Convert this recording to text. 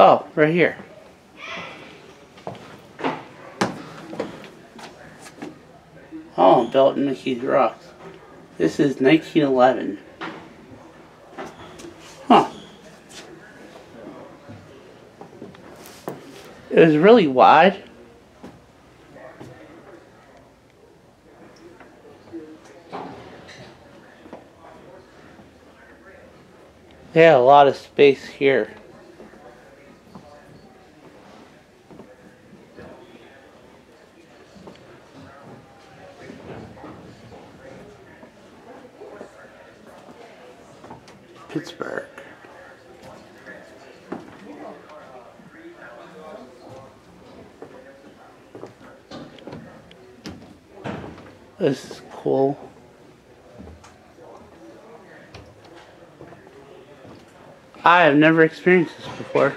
Oh, right here. Oh, built in McKees Rocks. This is 1911. Huh. It was really wide. They had a lot of space here. Pittsburgh. This is cool. I have never experienced this before.